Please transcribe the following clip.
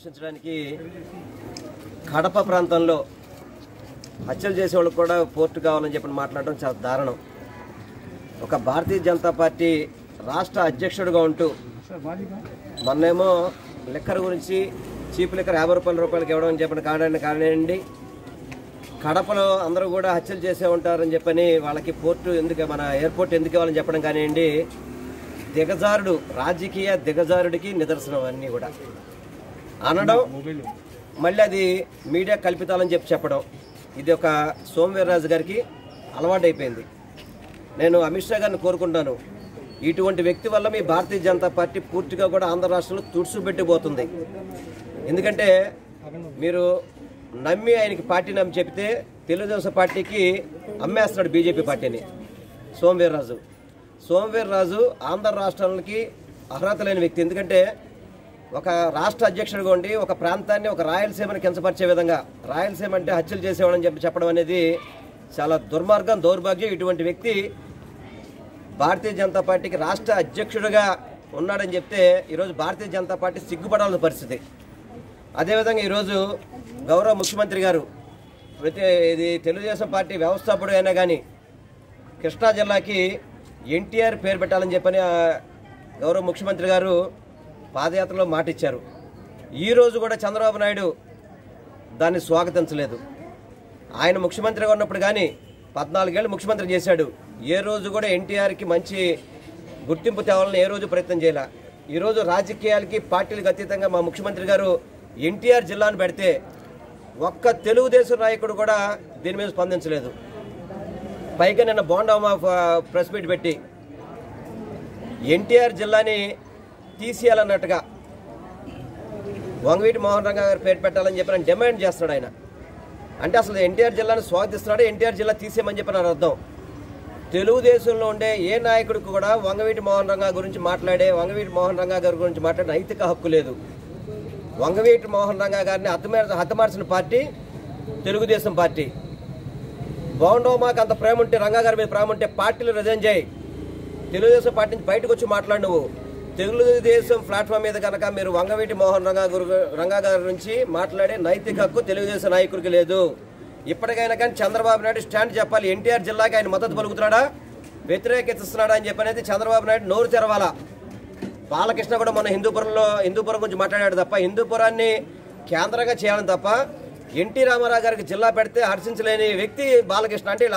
సృష్టించడానికి కడప ప్రాంతంలో హత్యలు చేసే వాళ్ళకి కూడా పోర్టు కావాలని చెప్పి మాట్లాడడం చాలా దారుణం. ఒక భారతీయ జనతా పార్టీ రాష్ట్ర అధ్యక్షుడిగా ఉంటూ మొన్నేమో లిక్కర్ గురించి చీప్ లిక్కర్ యాభై రూపాయల రూపాయలకి ఇవ్వడం అని చెప్పిన కారణాన్ని కానివ్వండి కడపలో అందరూ కూడా హత్యలు చేసే ఉంటారని చెప్పని వాళ్ళకి పోర్టు ఎందుకు మన ఎయిర్పోర్ట్ ఎందుకు ఇవ్వాలని చెప్పడం కానివ్వండి దిగజారుడు రాజకీయ దిగజారుడికి నిదర్శనం అన్నీ కూడా. అనడం. మళ్ళీ అది మీడియా కల్పితాలని చెప్పి చెప్పడం. ఇది ఒక సోమవీర్రాజు గారికి అలవాటైపోయింది. నేను అమిత్ షా గారిని కోరుకుంటాను. ఇటువంటి వ్యక్తి వల్ల మీ భారతీయ జనతా పార్టీ పూర్తిగా కూడా ఆంధ్ర రాష్ట్రంలో తుడుచుపెట్టిపోతుంది ఎందుకంటే మీరు నమ్మి ఆయనకి పార్టీ నమ్మి చెప్తే తెలుగుదేశం పార్టీకి అమ్మేస్తున్నాడు బీజేపీ పార్టీని. సోమవీర్రాజు సోమవీర్రాజు ఆంధ్ర రాష్ట్రాలకి అర్హత లేని వ్యక్తి. ఎందుకంటే ఒక రాష్ట్ర అధ్యక్షుడిగా ఉండి ఒక ప్రాంతాన్ని ఒక రాయలసీమను కించపరిచే విధంగా రాయలసీమ అంటే హత్యలు చేసేవాడని చెప్పి చెప్పడం అనేది చాలా దుర్మార్గం దౌర్భాగ్యం. ఇటువంటి వ్యక్తి భారతీయ జనతా పార్టీకి రాష్ట్ర అధ్యక్షుడిగా ఉన్నాడని చెప్తే ఈరోజు భారతీయ జనతా పార్టీ సిగ్గుపడాల్సిన పరిస్థితి. అదేవిధంగా ఈరోజు గౌరవ ముఖ్యమంత్రి గారు ప్రతి ఇది తెలుగుదేశం పార్టీ వ్యవస్థాపకుడు అయినా కానీ కృష్ణా జిల్లాకి ఎన్టీఆర్ పేరు పెట్టాలని చెప్పని గౌరవ ముఖ్యమంత్రి గారు పాదయాత్రలో మాట ఇచ్చారు ఈ రోజు కూడా చంద్రబాబు నాయుడు దాన్ని స్వాగతించలేదు. ఆయన ముఖ్యమంత్రిగా ఉన్నప్పుడు కానీ పద్నాలుగేళ్ళు ముఖ్యమంత్రి చేశాడు. ఏ రోజు కూడా ఎన్టీఆర్కి మంచి గుర్తింపు తేవాలని ఏ రోజు ప్రయత్నం చేయాల. ఈరోజు రాజకీయాలకి పార్టీలకు అతీతంగా మా ముఖ్యమంత్రి గారు ఎన్టీఆర్ జిల్లాను పెడితే ఒక్క తెలుగుదేశం నాయకుడు కూడా దీని మీద స్పందించలేదు. పైగా నిన్న బోండా ప్రెస్ మీట్ పెట్టి ఎన్టీఆర్ జిల్లాని తీసేయాలన్నట్టుగా. వంగవీటి మోహన్ రంగా గారు పేరు పెట్టాలని చెప్పి ఆయన డిమాండ్ చేస్తున్నాడు ఆయన. అంటే అసలు ఎన్టీఆర్ జిల్లాను స్వాగతిస్తున్నాడు ఎన్టీఆర్ జిల్లా తీసేయమని చెప్పి నా అర్థం. తెలుగుదేశంలో ఉండే ఏ నాయకుడికి కూడా వంగవీటి మోహన్ రంగా గురించి మాట్లాడే వంగవీటి మోహన్ రంగా గారి గురించి మాట్లాడే నైతిక హక్కు లేదు. వంగవీటి మోహన్ రంగా గారిని హతమే హతమార్చిన పార్టీ తెలుగుదేశం పార్టీ. బాగుండవు మాకు అంత ప్రేమ ఉంటే రంగా గారి మీద ప్రేమ ఉంటే పార్టీలు రిజైన్ చేయి. తెలుగుదేశం పార్టీ నుంచి బయటకు వచ్చి మాట్లాడు నువ్వు. తెలుగుదేశం ప్లాట్ఫామ్ మీద కనుక మీరు వంగవీటి మోహన్ రంగా గురు రంగా గారి నుంచి మాట్లాడే నైతిక హక్కు తెలుగుదేశం నాయకుడికి లేదు. ఇప్పటికైనా కానీ చంద్రబాబు నాయుడు స్టాండ్ చెప్పాలి. ఎన్టీఆర్ జిల్లాకి ఆయన మద్దతు పలుకుతున్నాడా? వ్యతిరేకిస్తున్నాడా అని చెప్పనేది చంద్రబాబు నాయుడు నోరు తెరవాలా. బాలకృష్ణ కూడా మొన్న హిందూపురంలో హిందూపురం గురించి మాట్లాడాడు తప్ప హిందూపురాన్ని కేంద్రంగా చేయాలని తప్ప ఎన్టీ రామారావు గారికి జిల్లా పెడితే హర్షించలేని వ్యక్తి బాలకృష్ణ అంటే